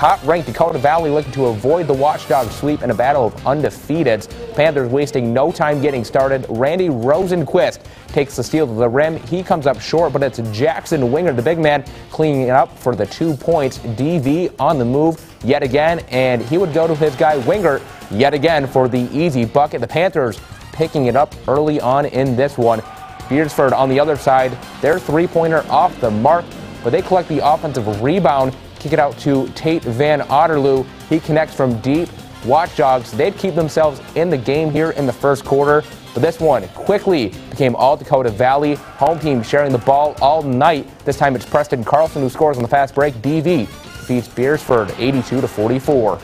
Top-ranked Dakota Valley looking to avoid the Watchdog sweep in a battle of undefeateds. Panthers wasting no time getting started. Randy Rosenquist takes the steal to the rim. He comes up short, but it's Jackson Winger, the big man, cleaning it up for the two points. DV on the move yet again, and he would go to his guy Winger yet again for the easy bucket. The Panthers picking it up early on in this one. Beresford on the other side, their three-pointer off the mark, but they collect the offensive rebound Kick it out to Tate Van Otterloo. He connects from deep. Watchdogs, they'd keep themselves in the game here in the first quarter. But this one quickly became all Dakota Valley. Home team sharing the ball all night. This time it's Preston Carlson who scores on the fast break. DV defeats Beresford 82 to 44.